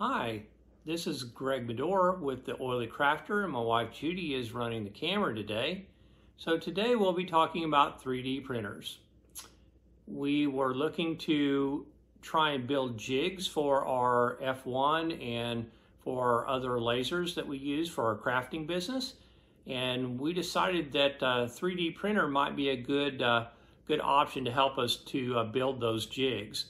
Hi, this is Greg Meador with the Oily Krafter and my wife Judy is running the camera today. So today we'll be talking about 3D printers. We were looking to try and build jigs for our F1 and for other lasers that we use for our crafting business. And we decided that a 3D printer might be a good, uh, good option to help us to uh, build those jigs.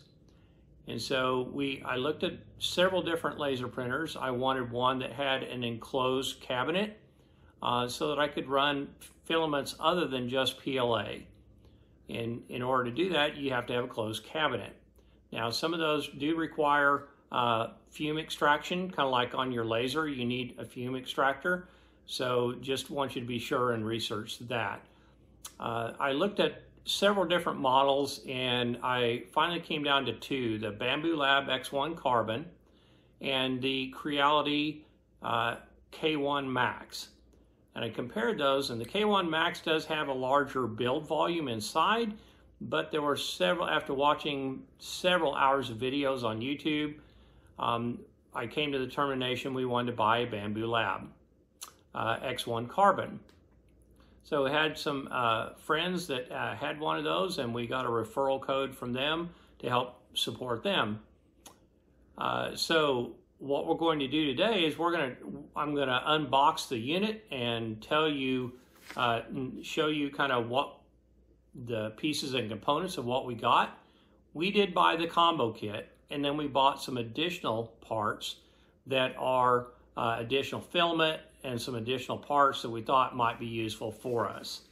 And so we, I looked at several different laser printers. I wanted one that had an enclosed cabinet uh, so that I could run filaments other than just PLA. And in order to do that, you have to have a closed cabinet. Now, some of those do require uh, fume extraction, kind of like on your laser, you need a fume extractor. So just want you to be sure and research that. Uh, I looked at several different models and I finally came down to two, the Bambu Lab X1 Carbon and the Creality uh, K1 Max. And I compared those and the K1 Max does have a larger build volume inside, but there were several, after watching several hours of videos on YouTube, um, I came to the determination we wanted to buy a Bambu Lab uh, X1 Carbon. So we had some uh, friends that uh, had one of those and we got a referral code from them to help support them. Uh, so what we're going to do today is we're going to, I'm going to unbox the unit and tell you, uh, show you kind of what the pieces and components of what we got. We did buy the combo kit and then we bought some additional parts that are uh, additional filament and some additional parts that we thought might be useful for us.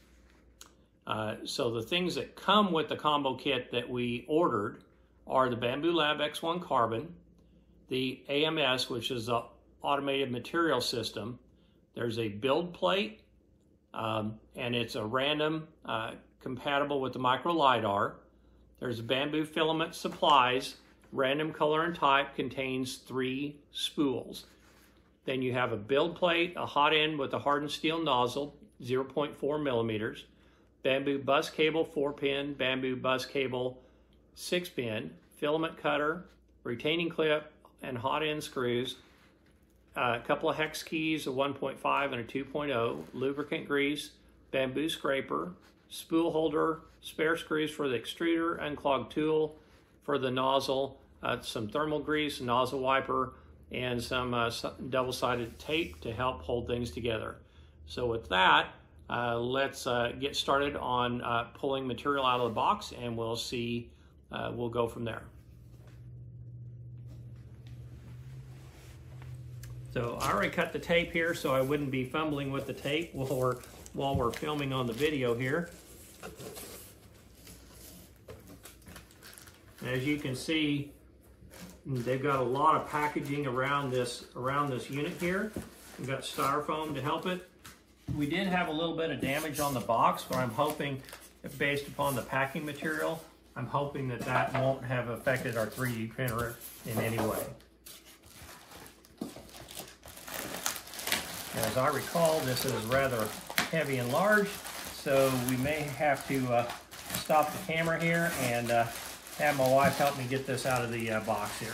Uh, so the things that come with the combo kit that we ordered are the Bambu Lab X1 Carbon, the AMS, which is the automated material system. There's a build plate, um, and it's a random uh, compatible with the micro LiDAR. There's Bambu filament supplies, random color and type, contains three spools. Then you have a build plate, a hot end with a hardened steel nozzle, 0.4 millimeters, Bambu bus cable 4 pin, Bambu bus cable 6 pin, filament cutter, retaining clip, and hot end screws, a couple of hex keys, a 1.5 and a 2.0, lubricant grease, Bambu scraper, spool holder, spare screws for the extruder, unclogged tool for the nozzle, uh, some thermal grease, nozzle wiper, and some uh, double-sided tape to help hold things together. So with that, uh, let's uh, get started on uh, pulling material out of the box and we'll see, uh, we'll go from there. So I already cut the tape here so I wouldn't be fumbling with the tape while we're, while we're filming on the video here. As you can see, They've got a lot of packaging around this around this unit here. We've got styrofoam to help it. We did have a little bit of damage on the box, but I'm hoping, based upon the packing material, I'm hoping that that won't have affected our 3D printer in any way. As I recall, this is rather heavy and large, so we may have to uh, stop the camera here and uh, have my wife help me get this out of the uh, box here.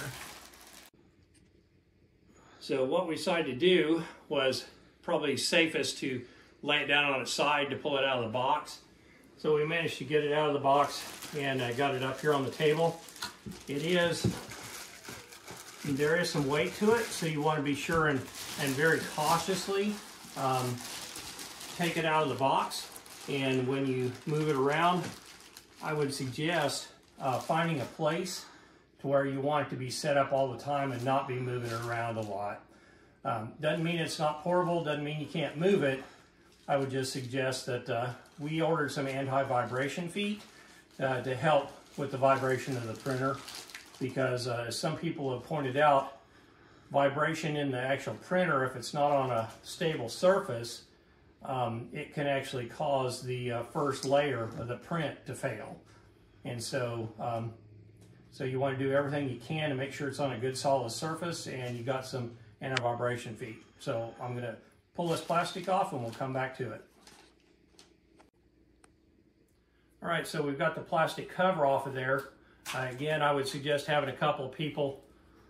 So what we decided to do was probably safest to lay it down on its side to pull it out of the box. So we managed to get it out of the box and I got it up here on the table. It is, there is some weight to it, so you want to be sure and, and very cautiously um, take it out of the box. And when you move it around, I would suggest uh, finding a place to where you want it to be set up all the time and not be moving it around a lot. Um, doesn't mean it's not portable, doesn't mean you can't move it. I would just suggest that uh, we ordered some anti-vibration feet uh, to help with the vibration of the printer because uh, as some people have pointed out, vibration in the actual printer, if it's not on a stable surface, um, it can actually cause the uh, first layer of the print to fail. And so, um, so you want to do everything you can to make sure it's on a good solid surface and you've got some anti-vibration feet. So I'm going to pull this plastic off and we'll come back to it. All right, so we've got the plastic cover off of there. Uh, again, I would suggest having a couple people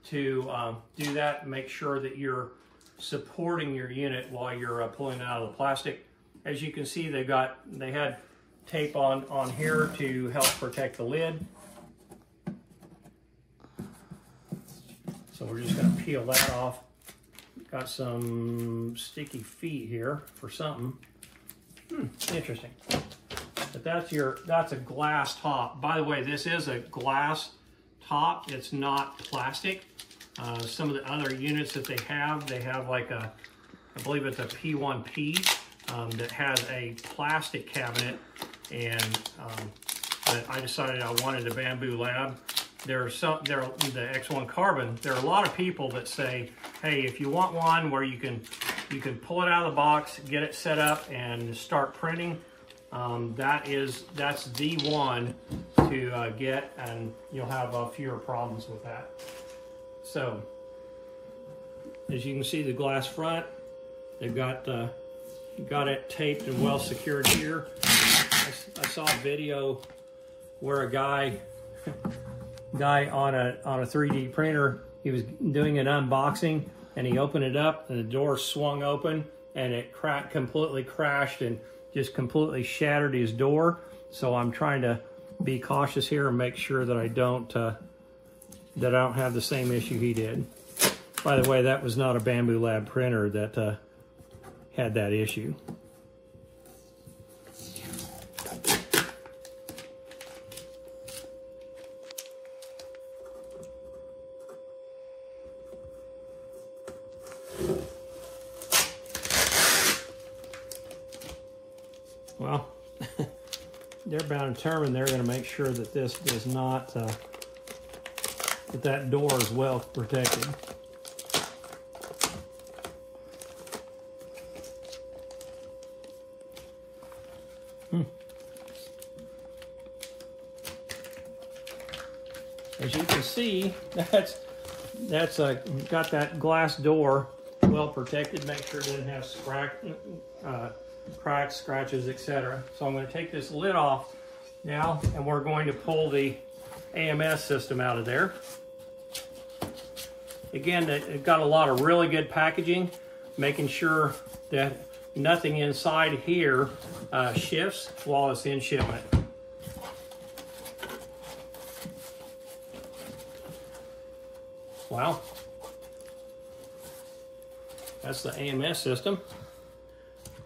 to um, do that. Make sure that you're supporting your unit while you're uh, pulling it out of the plastic. As you can see, they've got they had tape on on here to help protect the lid. So we're just going to peel that off. Got some sticky feet here for something. Hmm, interesting. But that's your that's a glass top. By the way, this is a glass top. It's not plastic. Uh, some of the other units that they have, they have like a, I believe it's a P1P um, that has a plastic cabinet. And um, but I decided I wanted a Bambu Lab. There are some, there are the X1 Carbon. There are a lot of people that say, hey, if you want one where you can you can pull it out of the box, get it set up, and start printing. Um, that is that's the one to uh, get, and you'll have uh, fewer problems with that. So, as you can see, the glass front, they've got uh, got it taped and well secured here. I, saw a video where a guy guy on a on a 3D printer, he was doing an unboxing and he opened it up and the door swung open and it cracked completely crashed and just completely shattered his door. So I'm trying to be cautious here and make sure that I don't uh, that I don't have the same issue he did. By the way, that was not a Bambu Lab printer that uh, had that issue. Well, determined they're going to make sure that this does not, uh, that that door is well protected. Hmm. As you can see, that's that's uh, got that glass door well protected. Make sure it doesn't have uh, cracks, scratches, etc. So I'm going to take this lid off now and we're going to pull the AMS system out of there. Again, it got a lot of really good packaging, making sure that nothing inside here uh, shifts while it's in shipment. Wow. That's the AMS system.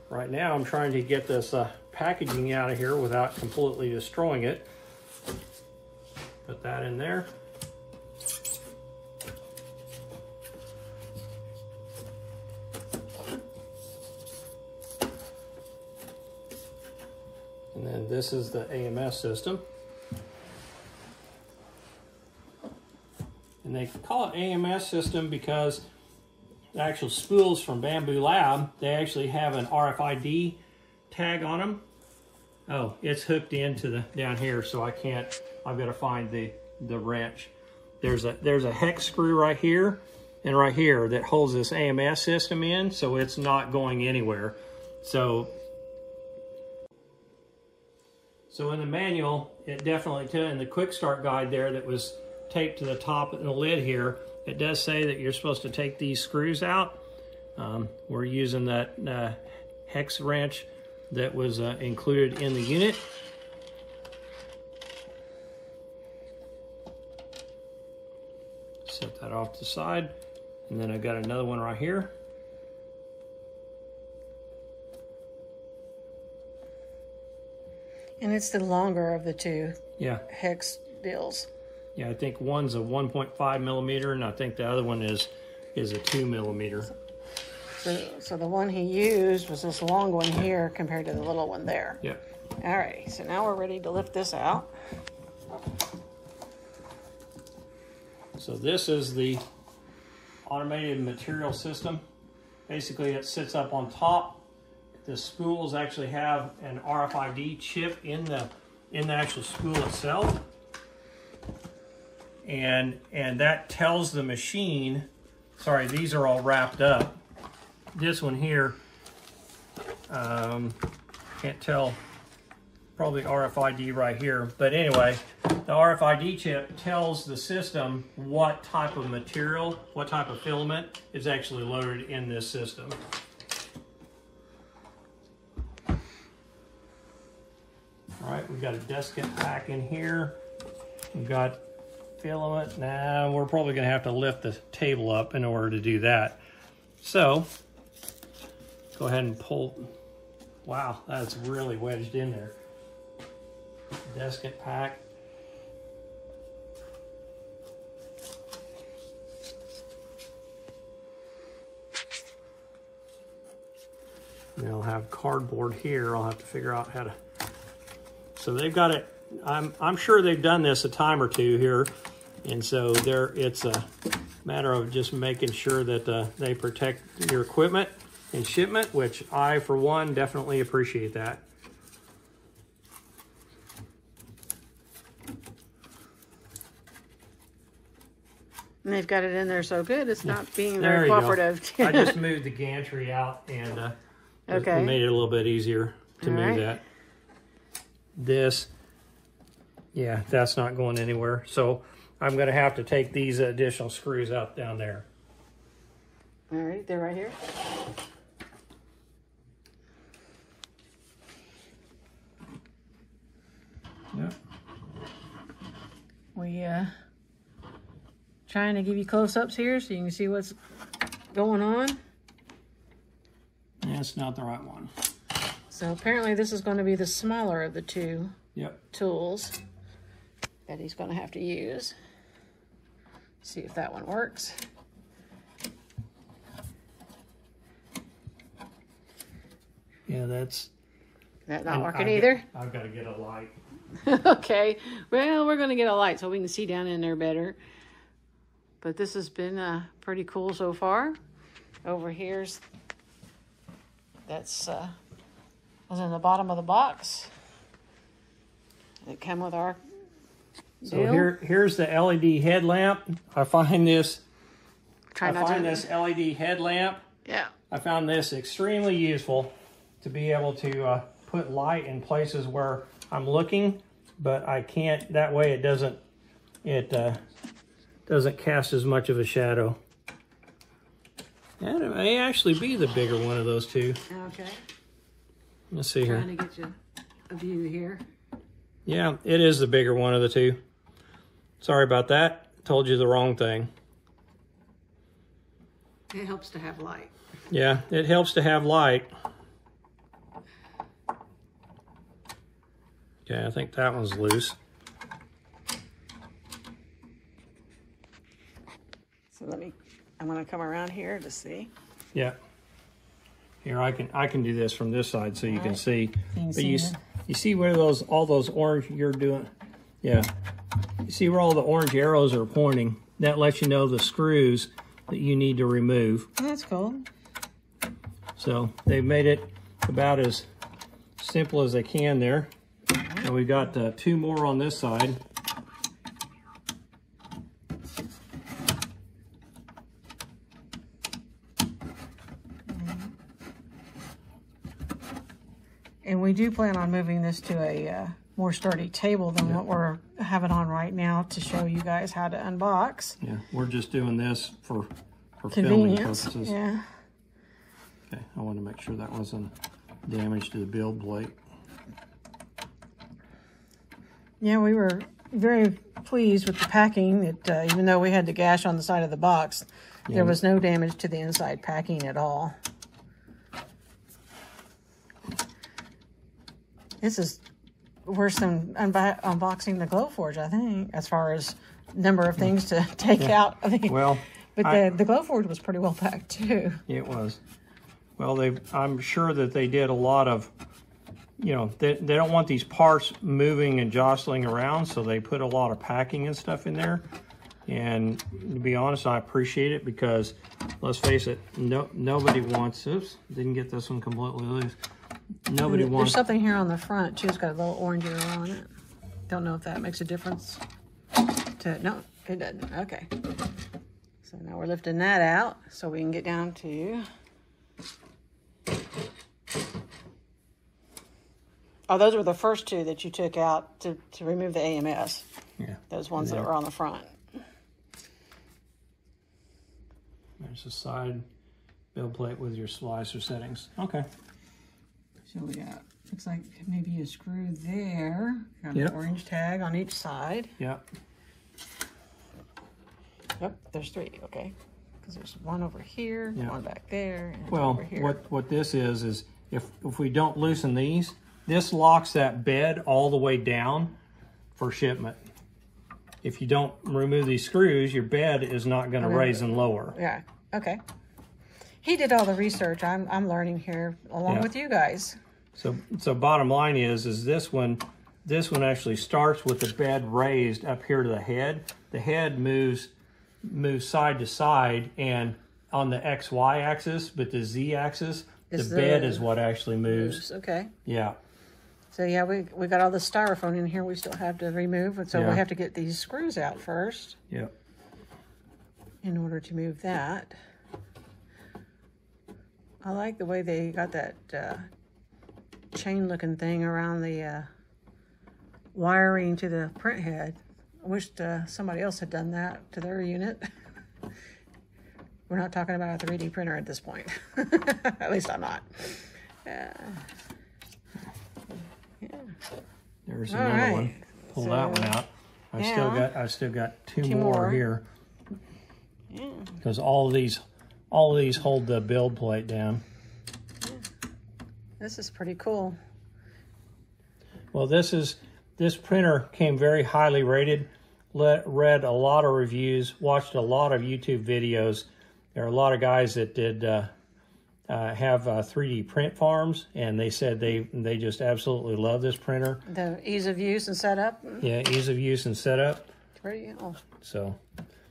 Right now I'm trying to get this uh, packaging out of here without completely destroying it. Put that in there. And then this is the AMS system. And they call it AMS system because the actual spools from Bambu Lab, they actually have an RFID tag on them. Oh, it's hooked into the down here, so I can't, I've got to find the, the wrench. There's a, there's a hex screw right here and right here that holds this AMS system in, so it's not going anywhere. So, so in the manual, it definitely, in the quick start guide there that was taped to the top of the lid here, it does say that you're supposed to take these screws out. Um, we're using that uh, hex wrench that was uh, included in the unit. Set that off to the side. And then I've got another one right here. And it's the longer of the two yeah. hex deals. Yeah, I think one's a 1.5 millimeter, and I think the other one is is a two millimeter. So, so the one he used was this long one here compared to the little one there. Yeah. All right, so now we're ready to lift this out. So this is the automated material system. Basically, it sits up on top. The spools actually have an RFID chip in the in the actual spool itself and and that tells the machine sorry these are all wrapped up this one here um, can't tell probably RFID right here. But anyway, the RFID chip tells the system what type of material, what type of filament is actually loaded in this system. All right, we've got a desiccant pack in here. We've got filament. Now, we're probably gonna have to lift the table up in order to do that. So, go ahead and pull. Wow, that's really wedged in there. Desiccant pack. And I'll have cardboard here. I'll have to figure out how to. So they've got it. I'm I'm sure they've done this a time or two here, and so there it's a matter of just making sure that uh, they protect your equipment and shipment, which I, for one, definitely appreciate that. And they've got it in there so good, it's not being very cooperative. I just moved the gantry out and uh, Okay. made it a little bit easier to All move right. that. This, yeah, that's not going anywhere. So I'm going to have to take these additional screws out down there. All right, they're right here. Uh trying to give you close-ups here so you can see what's going on. That's not the right one. So apparently this is going to be the smaller of the two Yep. tools that he's going to have to use. See if that one works. Yeah, that's That not working I've got- either. I've got to get a light. okay. Well, we're going to get a light so we can see down in there better. But this has been uh, pretty cool so far. Over here's that's uh, was in the bottom of the box. It came with our So deal. here, here's the LED headlamp. I find this. Try I not find this LED headlamp Yeah. I found this extremely useful to be able to uh, put light in places where I'm looking, but I can't. That way, it doesn't it uh, doesn't cast as much of a shadow. And it may actually be the bigger one of those two. Okay. Let's see here. Trying to get you a view here. Yeah, it is the bigger one of the two. Sorry about that. Told you the wrong thing. It helps to have light. Yeah, it helps to have light. Okay, I think that one's loose. So let me. I'm going to come around here to see. Yeah. Here I can I can do this from this side so you can Alright. see. can But see you the- you see where those all those orange you're doing. Yeah. You see where all the orange arrows are pointing. That lets you know the screws that you need to remove. That's cool. So they've made it about as simple as they can there. And we've got uh, two more on this side. And we do plan on moving this to a uh, more sturdy table than what we're having on right now to show you guys how to unbox. Yeah, we're just doing this for for filming Convenience. purposes. Yeah. Okay, I want to make sure that wasn't damage to the build plate. Yeah, we were very pleased with the packing. That uh, even though we had the gash on the side of the box, Yeah. there was no damage to the inside packing at all. This is worse than unbo- unboxing the Glowforge, I think, as far as number of things to take out. I think, Well, but I- the the Glowforge was pretty well packed too. It was. Well, they. I'm sure that they did a lot of. You know, they, they don't want these parts moving and jostling around, so they put a lot of packing and stuff in there. And to be honest, I appreciate it because, let's face it, no nobody wants. Oops, didn't get this one completely loose. Nobody There's wants. something here on the front too. It's got a little orange arrow on it. Don't know if that makes a difference. To no, it doesn't. Okay. So now we're lifting that out so we can get down to Oh, those were the first two that you took out to, to remove the AMS. Yeah. Those ones Yeah. that were on the front. There's a side build plate with your slicer settings. Okay. So we got, looks like maybe a screw there. Got Yep. an orange tag on each side. Yep. Yep, there's three, okay. Because there's one over here, Yeah. one back there, and Well, over here. what, what this is, is if, if we don't loosen these, this locks that bed all the way down for shipment. If you don't remove these screws, your bed is not going to raise and lower. Yeah, okay. He did all the research. I'm, I'm learning here along Yeah. with you guys. So, so bottom line is, is this one, this one actually starts with the bed raised up here to the head. The head moves, moves side to side and on the X, Y axis, but the Z axis, Is the bed is what actually moves. Oops, Okay. Yeah. So yeah, we, we got all the styrofoam in here we still have to remove. And so Yeah. we have to get these screws out first Yeah. in order to move that. I like the way they got that uh, chain looking thing around the uh, wiring to the print head. I wished uh, somebody else had done that to their unit. We're not talking about a 3D printer at this point. at least I'm not. There's All another right. one. Pull that one out. I still got I still got two, Two more, more. here Yeah. because all of these all of these hold the build plate down. This is pretty cool. Well, this is this printer came very highly rated. Let, read a lot of reviews, watched a lot of YouTube videos. There are a lot of guys that did uh, uh, have uh, 3D print farms, and they said they they just absolutely love this printer. The ease of use and setup. Yeah, ease of use and setup. Pretty. Oh, So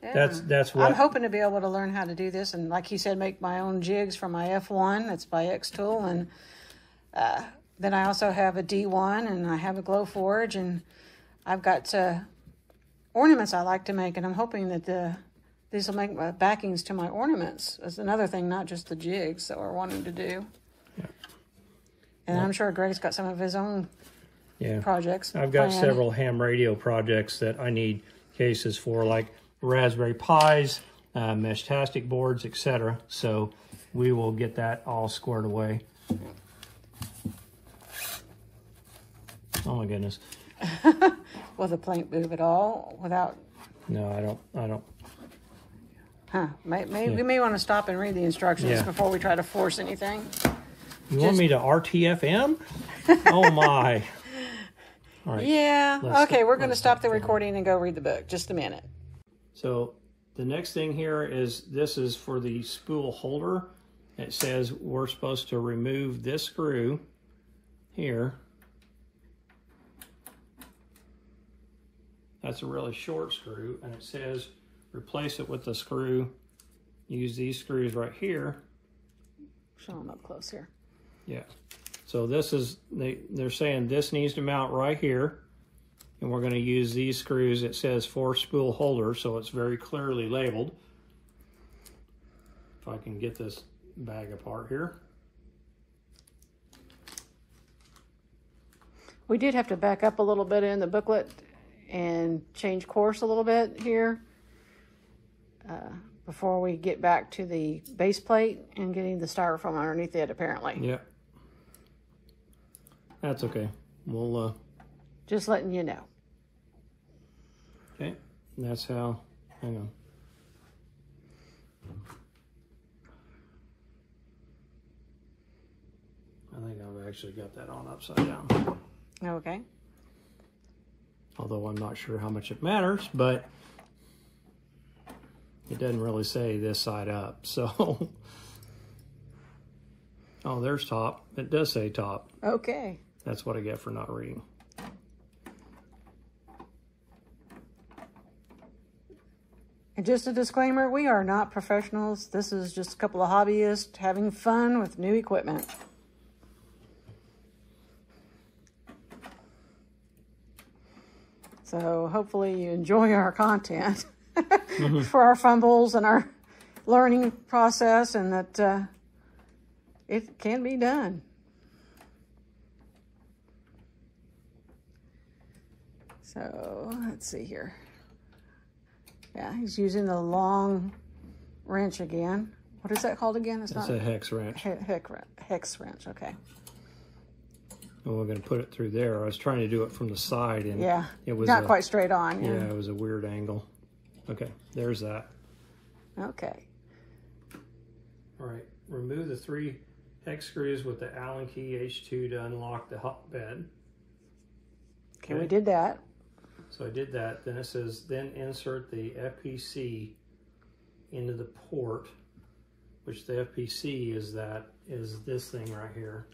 yeah. that's that's what I'm hoping to be able to learn how to do this, and like he said, make my own jigs for my F1. That's by xTool, and uh, then I also have a D1, and I have a Glowforge, and I've got uh, ornaments I like to make, and I'm hoping that the these will make my backings to my ornaments. That's another thing, not just the jigs that we're wanting to do. And I'm sure Greg's got some of his own yeah. projects. I've got planned. several ham radio projects that I need cases for, like Raspberry Pis, uh, Meshtastic boards, etc. So we will get that all squared away. Oh my goodness! Will the plank move at all without No, I don't. I don't. Huh. May, may, We may want to stop and read the instructions Yeah. before we try to force anything. You want me to RTFM? oh my! All right. Yeah. Let's okay, we're going to stop stop the recording and go read the book. Just a minute. So the next thing here is this is for the spool holder. It says we're supposed to remove this screw here. That's a really short screw and it says replace it with the screw. Use these screws right here. Show them up close here. Yeah. So this is, they, they're saying this needs to mount right here. And we're going to use these screws. It says four spool holder, so it's very clearly labeled. If I can get this bag apart here. We did have to back up a little bit in the booklet and change course a little bit here uh, before we get back to the base plate and getting the styrofoam underneath it, apparently. Yeah. That's okay. We'll, uh, Just letting you know. okay. That's how, hang on. I think I've actually got that on upside down. Okay. although I'm not sure how much it matters, but it doesn't really say this side up. So, oh, there's top. It does say top. Okay. That's what I get for not reading. And just a disclaimer, we are not professionals. This is just a couple of hobbyists having fun with new equipment. So hopefully you enjoy our content for our fumbles and our learning process and that uh, it can be done. So let's see here. Yeah, he's using the long wrench again. What is that called again? It's not a hex wrench. he- hex, hex wrench. Okay. And we're going to put it through there. I was trying to do it from the side, and Yeah. it was not a- quite straight on. Yeah, Yeah. it was a weird angle. Okay, there's that. Okay. All right, remove the three hex screws with the Allen key H2 to unlock the hotbed. Okay, we did that. So I did that. Then it says, then insert the FPC into the port, which the FPC is that, is this thing right here.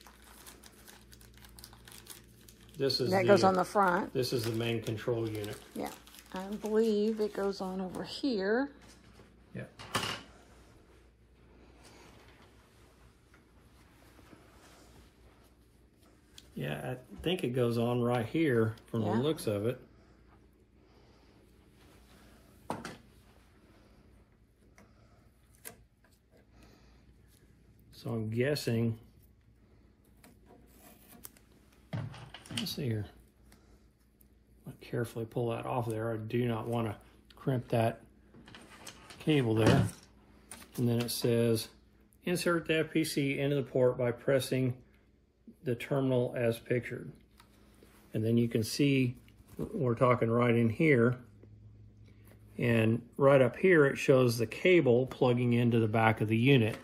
This is That the, goes on the front. this is the main control unit. Yeah. I believe it goes on over here. Yeah. Yeah, I think it goes on right here from Yeah. the looks of it. So I'm guessing. Let's see here. Carefully pull that off there. I do not want to crimp that cable there. And then it says, insert the FPC into the port by pressing the terminal as pictured. And then you can see we're talking right in here. And right up here, it shows the cable plugging into the back of the unit.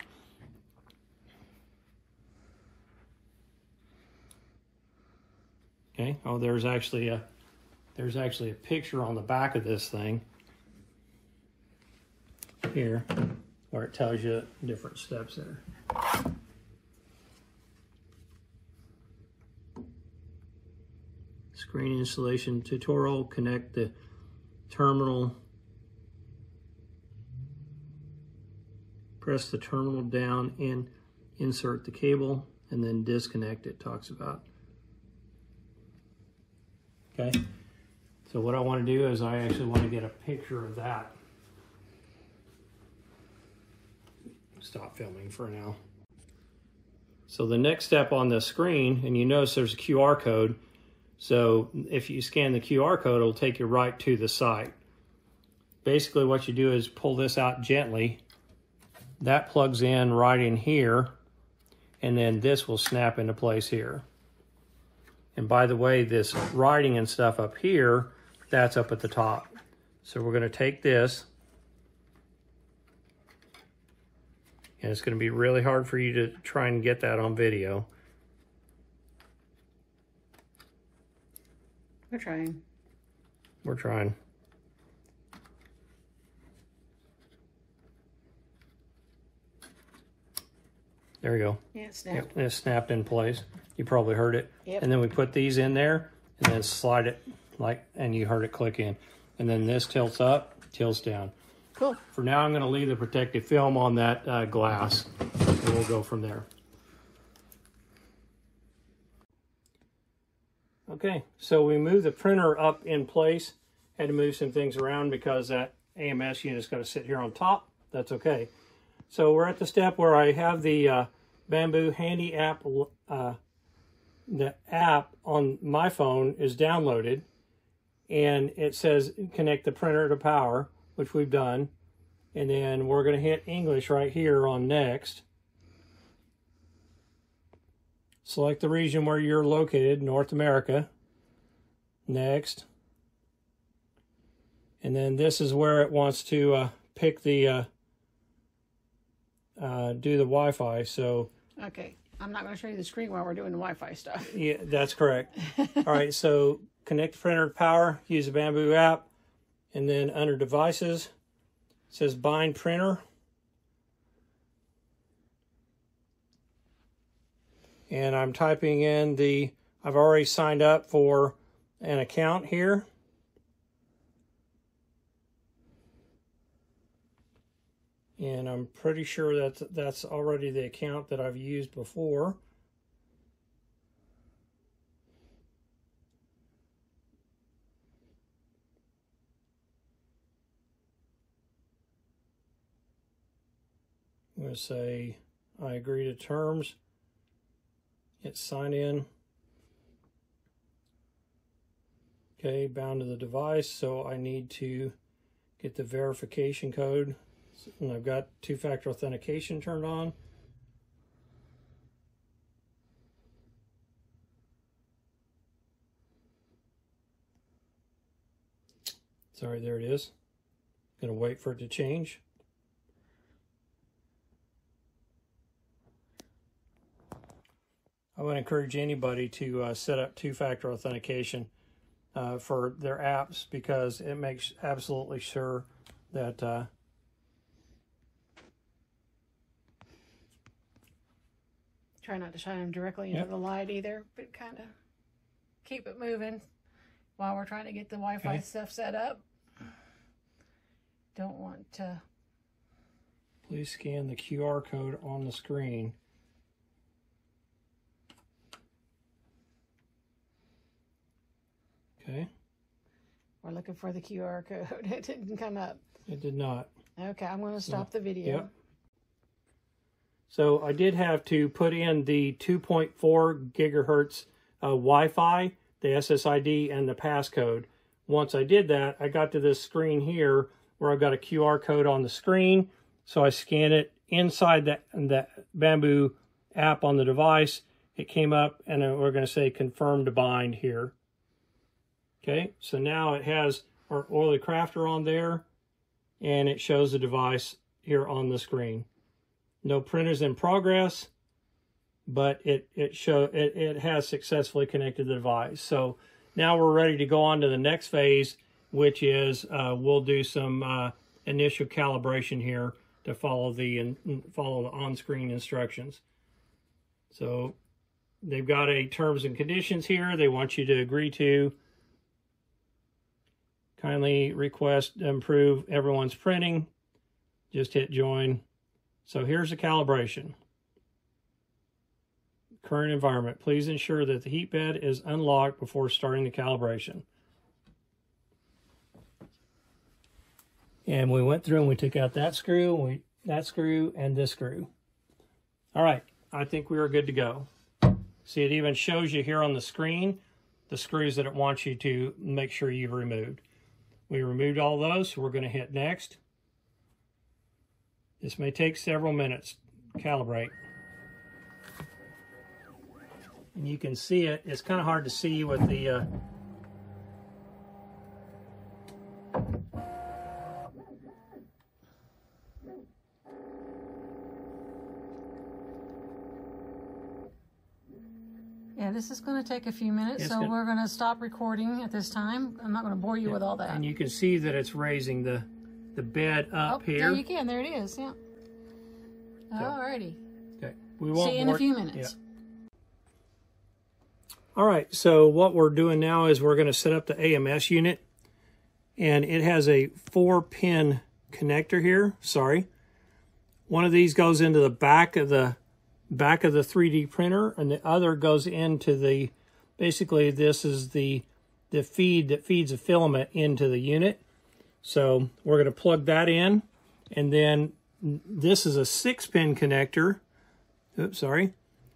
Okay, oh, there's actually a there's actually a picture on the back of this thing here where it tells you different steps there. Screen installation tutorial, connect the terminal, press the terminal down and insert the cable and then disconnect it talks about. Okay, so what I want to do is I actually want to get a picture of that. Stop filming for now. So the next step on the screen, and you notice there's a QR code. So if you scan the QR code, it'll take you right to the site. Basically what you do is pull this out gently. That plugs in right in here. And then this will snap into place here. And by the way, this writing and stuff up here, that's up at the top. So we're going to take this. And it's going to be really hard for you to try and get that on video. We're trying. We're trying. There we go. Yeah, snap. Yep, it snapped in place. You probably heard it. Yep. And then we put these in there and then slide it like, and you heard it click in. And then this tilts up, tilts down. Cool. For now, I'm going to leave the protective film on that uh, glass and we'll go from there. Okay, so we move the printer up in place. Had to move some things around because that AMS unit is going to sit here on top. That's okay. So we're at the step where I have the uh, Bambu Handy app. Uh, the app on my phone is downloaded, and it says connect the printer to power, which we've done. And then we're going to hit English right here on next. Select the region where you're located, North America. Next. And then this is where it wants to uh, pick the, uh, uh, do the Wi-Fi. So Okay. I'm not going to show you the screen while we're doing the Wi-Fi stuff. yeah, that's correct. All right, so connect printer power, use the Bambu app, and then under devices, it says bind printer. And I'm typing in the, I've already signed up for an account here. And I'm pretty sure that that's already the account that I've used before. Going to say I agree to terms. Hit sign in. Okay, bound to the device, so I need to get the verification code. And I've got two-factor authentication turned on. Sorry, there it is. Gonna wait for it to change. I would encourage anybody to uh, set up two-factor authentication uh, for their apps because it makes absolutely sure that uh, Try not to shine them directly into Yep. the light either, but kind of keep it moving while we're trying to get the Wi-Fi Okay. stuff set up. Don't want to. please scan the QR code on the screen. Okay, We're looking for the QR code. It didn't come up. it did not. Okay, I'm going to stop the video. Yep. So I did have to put in the 2.4 gigahertz uh, Wi-Fi, the SSID, and the passcode. Once I did that, I got to this screen here where I've got a QR code on the screen. So I scan it inside that, that Bambu app on the device. It came up and we're going to say confirm to bind here. Okay, so now it has our oily krafter on there and it shows the device here on the screen. No printers in progress, but it it show it, it has successfully connected the device. So now we're ready to go on to the next phase, which is uh, we'll do some uh, initial calibration here to follow the and follow the on-screen instructions. So they've got a terms and conditions here. They want you to agree to kindly request improve everyone's printing. Just hit join. So here's the calibration. Current environment. Please ensure that the heat bed is unlocked before starting the calibration. And we went through and we took out that screw, we, that screw, and this screw. All right, I think we are good to go. See, it even shows you here on the screen the screws that it wants you to make sure you've removed. We removed all those, so we're going to hit next. This may take several minutes. Calibrate. And you can see it. It's kind of hard to see with the... Uh, this is going to take a few minutes, It's so gonna- we're going to stop recording at this time. I'm not going to bore you with all that. and you can see that it's raising the, the bed oh, up there here. you can. There it is. Yeah. Alrighty. Okay. We won't See you in a few yeah. minutes. All right, so what we're doing now is we're going to set up the AMS unit. And it has a four pin connector here. Sorry. One of these goes into the back of the back of the 3D printer and the other goes into the basically this is the the feed that feeds a filament into the unit. So we're going to plug that in and then this is a six pin connector. Oops, sorry.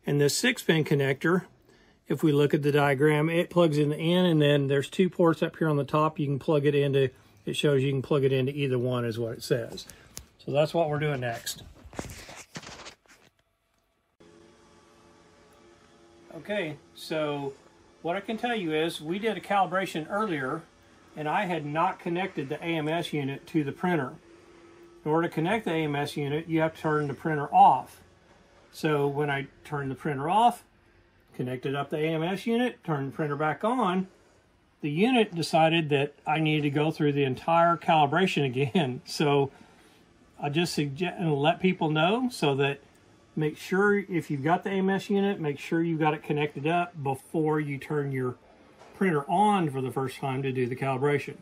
And this six pin connector if we look at the diagram, it plugs in the in, and then there's two ports up here on the top. You can plug it into, it shows you can plug it into either one is what it says. So that's what we're doing next. Okay, so what I can tell you is we did a calibration earlier, and I had not connected the AMS unit to the printer. In order to connect the AMS unit, you have to turn the printer off. So when I turned the printer off, connected up the AMS unit, turned the printer back on, the unit decided that I needed to go through the entire calibration again. So I just suggest and let people know so that make sure if you've got the AMS unit, make sure you've got it connected up before you turn your printer on for the first time to do the calibration.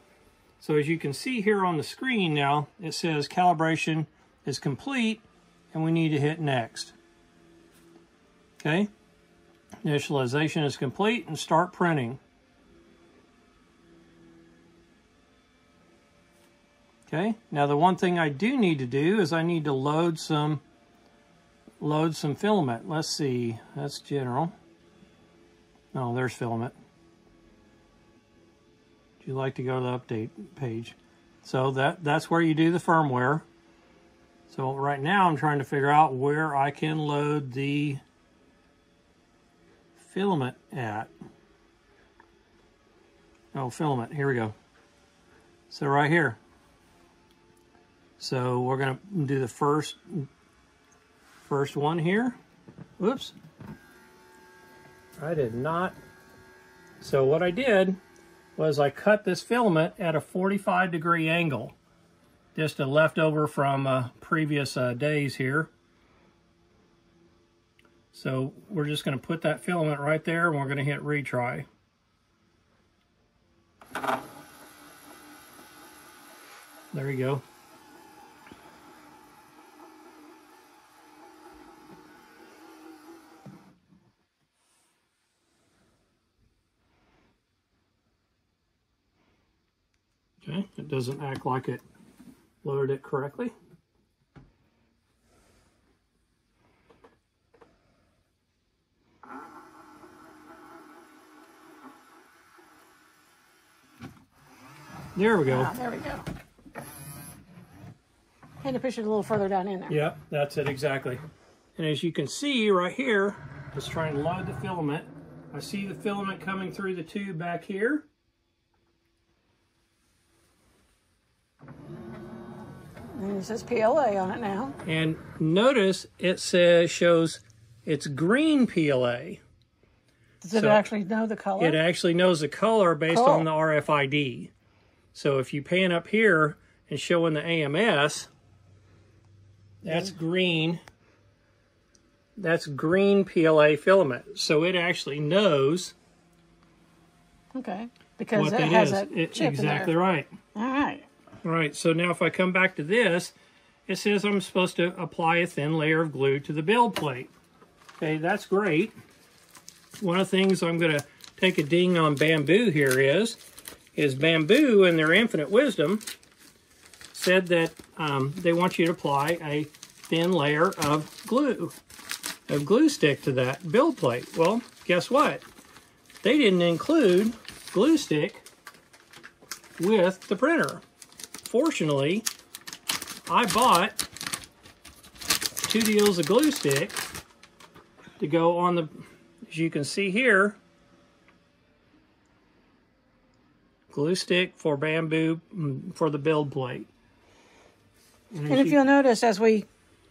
So as you can see here on the screen now, it says calibration is complete and we need to hit next. Okay. Initialization is complete and start printing. Okay, now the one thing I do need to do is I need to load some load some filament. Let's see, that's general. Oh, there's filament. Would you like to go to the update page? So that that's where you do the firmware. So right now I'm trying to figure out where I can load the filament at. Oh, filament, here we go. So right here. So we're gonna do the first first one here. Whoops. I did not. So what I did was I cut this filament at a 45 degree angle. Just a leftover from uh, previous uh, days here. So we're just going to put that filament right there and we're going to hit retry. There you go. Okay, it doesn't act like it loaded it correctly. There we go. Ah, there we go. Had to push it a little further down in there. Yep, that's it exactly. And as you can see right here, just trying to load the filament. I see the filament coming through the tube back here. And it says PLA on it now. And notice it says shows it's green PLA. Does it actually know the color? It actually knows the color based Cool. on the RFID. So if you pan up here and showing the AMS, that's green. That's green PLA filament. So it actually knows okay. Because it that has is. It- chip exactly in there. right. All right. All right, so now if I come back to this, it says I'm supposed to apply a thin layer of glue to the build plate. Okay, that's great. One of the things I'm going to take a ding on Bambu here is, is Bambu in their infinite wisdom said that um, they want you to apply a thin layer of glue, of glue stick to that build plate. Well, guess what? They didn't include glue stick with the printer fortunately, I bought two deals of glue stick to go on the, as you can see here, glue stick for Bambu mm, for the build plate. And, And if you- you'll notice, as we,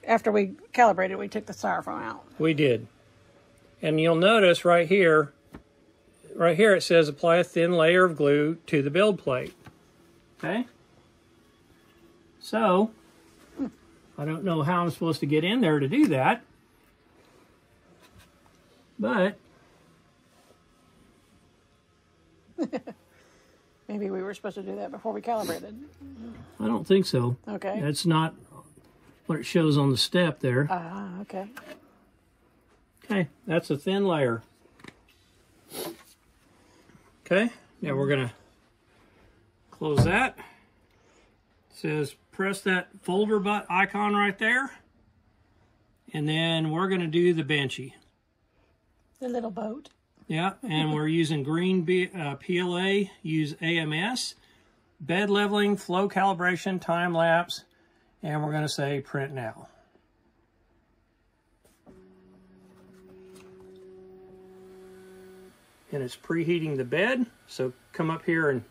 after we calibrated, we took the styrofoam out. we did. And you'll notice right here, right here it says apply a thin layer of glue to the build plate. Okay? So, I don't know how I'm supposed to get in there to do that. But, Maybe we were supposed to do that before we calibrated. I don't think so. Okay. That's not what it shows on the step there. Ah, okay. Okay, that's a thin layer. Okay, now we're gonna close that. It says press that folder butt icon right there. And then we're gonna do the benchy. The little boat. Yeah, and we're using green B, uh, PLA, use AMS, bed leveling, flow calibration, time lapse, and we're gonna say print now. And it's preheating the bed, so come up here and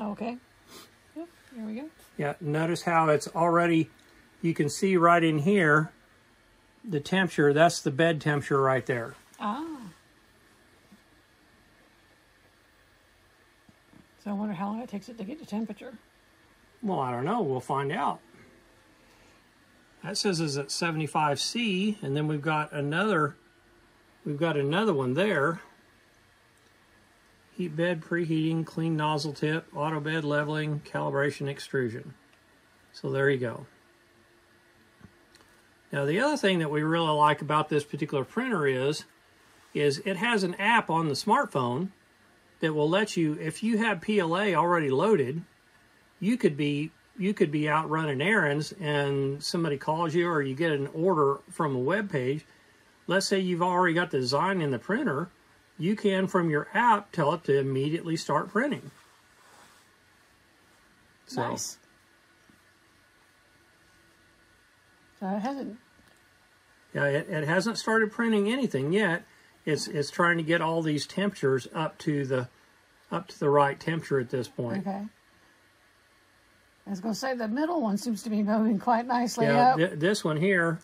Okay. There we go. yeah, notice how it's already, you can see right in here, the temperature, that's the bed temperature right there. Ah. So I wonder how long it takes it to get to temperature. Well, I don't know. We'll find out. That says is at 75 C, and then we've got another. We've got another one there. Heat bed preheating, clean nozzle tip, auto bed leveling, calibration, extrusion. So there you go. Now the other thing that we really like about this particular printer is, is it has an app on the smartphone that will let you, if you have PLA already loaded, you could be you could be out running errands and somebody calls you or you get an order from a web page let's say you've already got the design in the printer you can from your app tell it to immediately start printing So Nice. So it hasn't. yeah, it, it hasn't started printing anything yet. It's it's trying to get all these temperatures up to the up to the right temperature at this point. Okay. I was going to say the middle one seems to be moving quite nicely Yeah, up. th- this one here,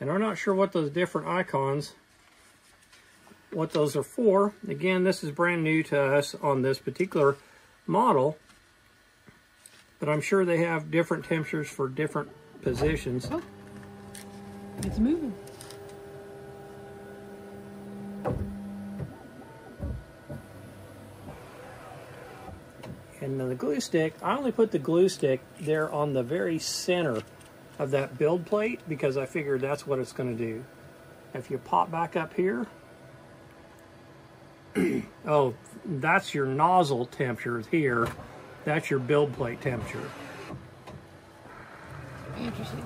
and I'm not sure what those different icons, what those are for. Again, this is brand new to us on this particular model, but I'm sure they have different temperatures for different positions. Oh. It's moving. And then the glue stick, I only put the glue stick there on the very center of that build plate because I figured that's what it's going to do. If you pop back up here, oh, that's your nozzle temperature here. That's your build plate temperature. Interesting.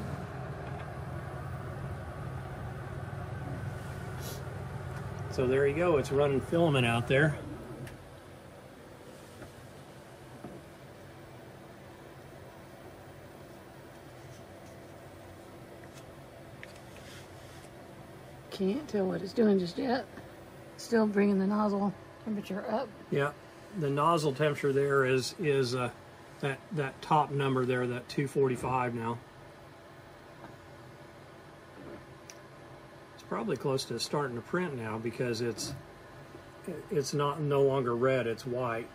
So there you go, it's running filament out there. Can't tell what it's doing just yet. Still bringing the nozzle temperature up. Yeah, the nozzle temperature there is is uh, that that top number there, that 245 now. It's probably close to starting to print now because it's it's not no longer red, it's white.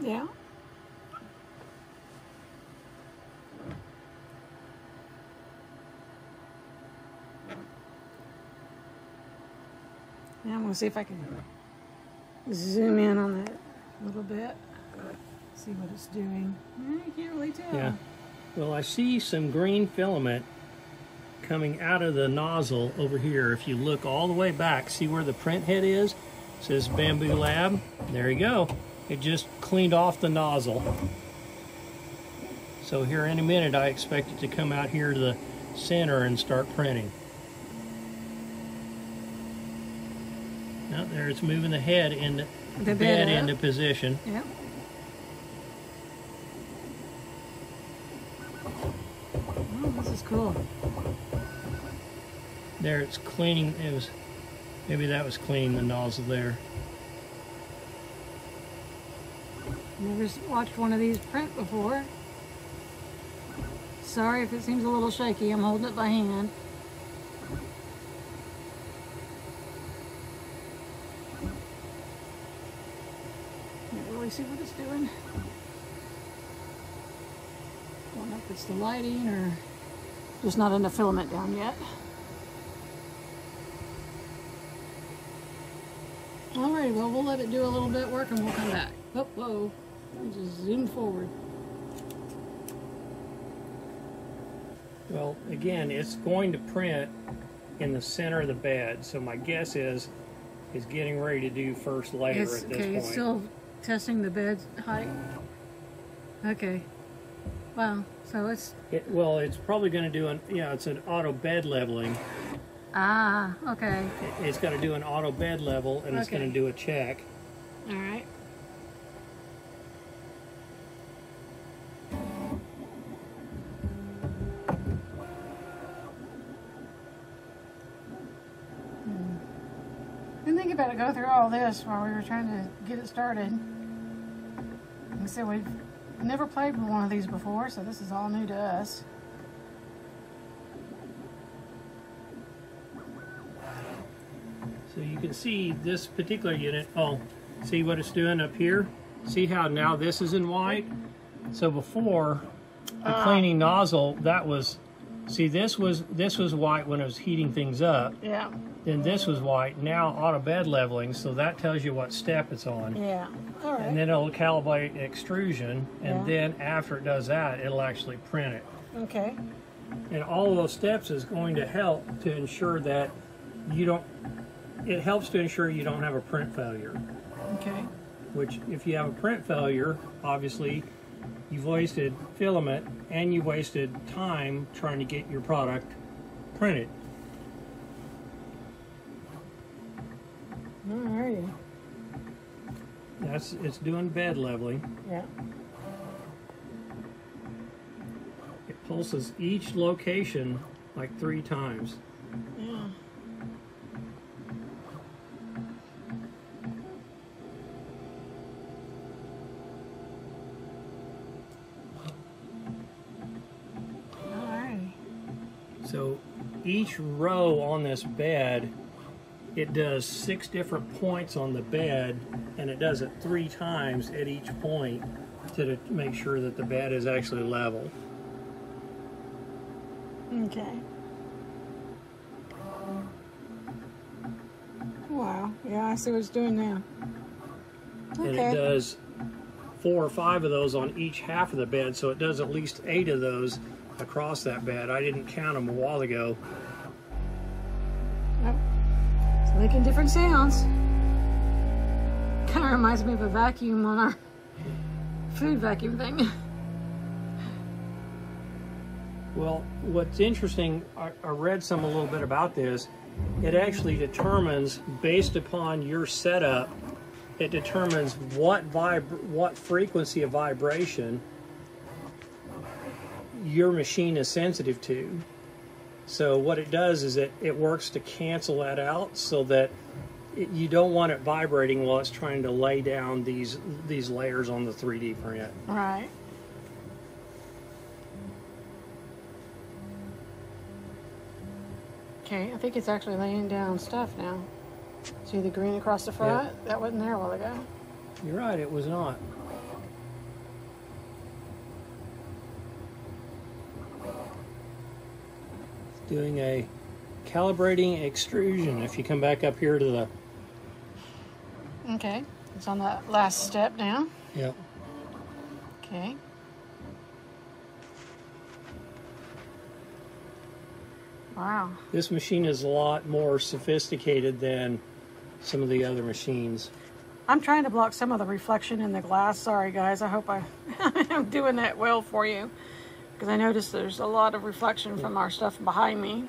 Yeah. See if I can zoom in on that a little bit. See what it's doing. Mm, I can't really tell. Yeah. Well, I see some green filament coming out of the nozzle over here. If you look all the way back, see where the print head is? It says Bambu Lab. There you go. It just cleaned off the nozzle. So here in a minute, I expect it to come out here to the center and start printing. There it's moving the head into The bed bed into position. Yeah. Oh, this is cool. There it's cleaning, it was, maybe that was cleaning the nozzle there. Never watched one of these print before. Sorry if it seems a little shaky. I'm holding it by hand. Can't really see what it's doing. Don't know if it's the lighting or just not enough filament down yet. Alright, well, we'll let it do a little bit work and we'll come back. Oh, whoa. I just zoomed forward. Well, again, it's going to print in the center of the bed, so my guess is is getting ready to do first layer It's, at this okay, point. it's still testing the bed height. Okay. Wow. So it's It- well, it's probably going to do an yeah, it's an auto bed leveling. ah okay. It- It's got to do an auto bed level, and it's going to do a check. All right. Hmm. Didn't think about it. Go through all this while we were trying to get it started. Like I said, never played with one of these before, so this is all new to us. So you can see this particular unit. Oh, see what it's doing up here? See how now this is in white? So before the Ah. cleaning nozzle, that was see this was this was white when it was heating things up. Yeah. Then this was white. Now auto bed leveling, so that tells you what step it's on. Yeah. All right. And then it'll calibrate extrusion, and Yeah. then after it does that, it'll actually print it. okay. And all of those steps is going to help to ensure that you don't. It helps to ensure you don't have a print failure. Okay. Which, if you have a print failure, obviously, you've wasted filament and you wasted time trying to get your product printed. All righty. That's it's doing bed leveling. Yeah. It pulses each location like three times. Yeah. Alrighty. So each row on this bed, it does six different points on the bed, and it does it three times at each point to make sure that the bed is actually level. Okay. Wow. Yeah, I see what it's doing now. Okay. And it does four or five of those on each half of the bed, so it does at least eight of those across that bed. I didn't count them a while ago. Making different sounds. Kind of reminds me of a vacuum on our food vacuum thing. Well, what's interesting, I, I read some a little bit about this. It actually determines, based upon your setup, it determines what vib what frequency of vibration your machine is sensitive to. So what it does is it, it works to cancel that out so that it, you don't want it vibrating while it's trying to lay down these these layers on the 3D print. Right. Okay, I think it's actually laying down stuff now. See the green across the front? That wasn't there a while ago. You're right, it was not. Doing a calibrating extrusion. If you come back up here to the, Okay, it's on that last step now. yeah, Okay. Wow. this machine is a lot more sophisticated than some of the other machines. I'm trying to block some of the reflection in the glass. Sorry, guys. I hope I, I'm doing that well for you. Because I noticed there's a lot of reflection from our stuff behind me.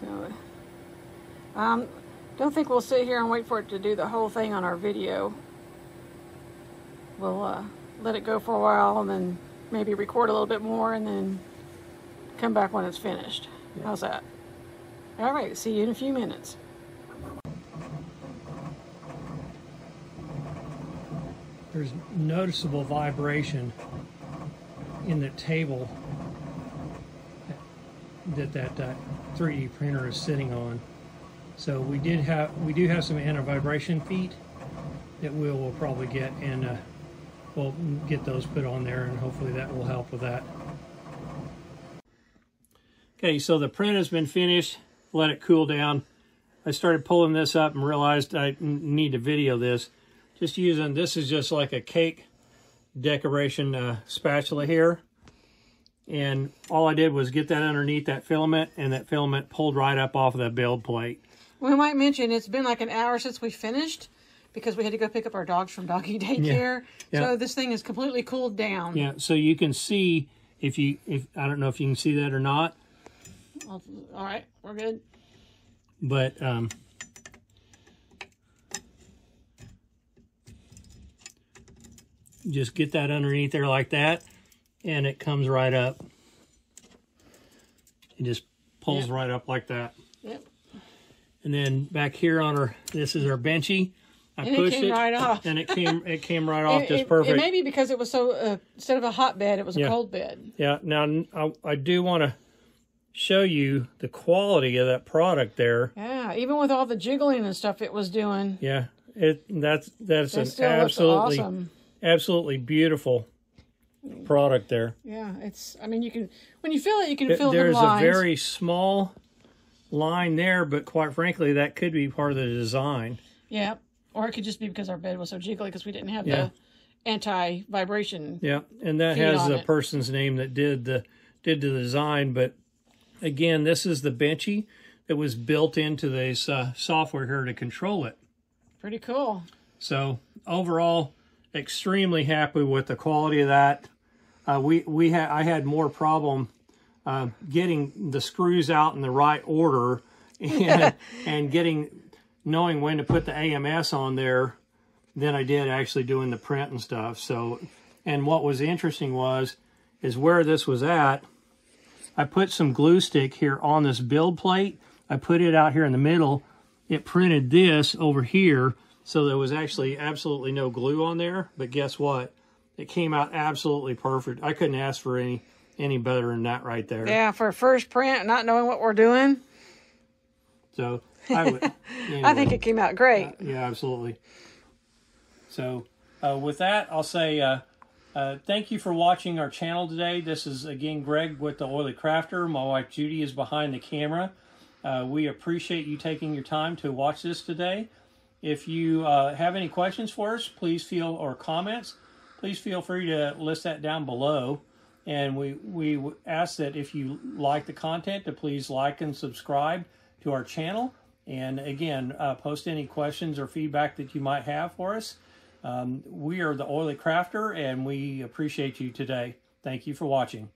So, um, don't think we'll sit here and wait for it to do the whole thing on our video. We'll uh, let it go for a while and then maybe record a little bit more and then come back when it's finished. How's that? All right, see you in a few minutes. There's noticeable vibration in the table that that uh, 3D printer is sitting on. So we did have we do have some anti-vibration feet that we will probably get and uh, we'll get those put on there and hopefully that will help with that. Okay, so the print has been finished. Let it cool down. I started pulling this up and realized I need to video this. Just using, this is just like a cake decoration uh, spatula here. And all I did was get that underneath that filament and that filament pulled right up off of that build plate. We might mention it's been like an hour since we finished because we had to go pick up our dogs from doggy daycare. Yeah. So this thing is completely cooled down. Yeah, so you can see if you, if I don't know if you can see that or not, All right, we're good. but um, just get that underneath there like that and it comes right up it just pulls Yeah. right up like that Yep. and then back here on our this is our benchy I And it pushed came right off. and it came it came right off It, just perfect it may be because it was so uh, instead of a hot bed, it was a cold bed. yeah now I, I do want to show you the quality of that product there Yeah, even with all the jiggling and stuff it was doing, yeah it that's that's it an absolutely awesome. Absolutely beautiful product there. Yeah, it's. I mean, you can when you feel it, you can feel There's the There's a very small line there, but quite frankly, that could be part of the design. yeah, or it could just be because our bed was so jiggly because we didn't have Yeah. the anti-vibration. Yeah, and that has the it. person's name that did the did the design. But again, this is the Benchy that was built into this uh, software here to control it. Pretty cool. So overall, extremely happy with the quality of that. Uh, we we had I had more problem uh, getting the screws out in the right order and and getting knowing when to put the AMS on there than I did actually doing the print and stuff. So And what was interesting was, is where this was at, I put some glue stick here on this build plate. I put it out here in the middle. It printed this over here, so there was actually absolutely no glue on there. But guess what? It came out absolutely perfect. I couldn't ask for any any better than that right there. Yeah, for a first print, not knowing what we're doing. So I would. anyway. I think it came out great. Yeah, absolutely. So, uh, with that, I'll say uh, uh, thank you for watching our channel today. This is again Greg with the Oily Krafter. My wife Judy is behind the camera. Uh, we appreciate you taking your time to watch this today. If you uh, have any questions for us, please feel or comments, please feel free to list that down below. And we we ask that if you like the content, to please like and subscribe to our channel. And again, uh, post any questions or feedback that you might have for us. Um, we are the Oily Krafter, and we appreciate you today. Thank you for watching.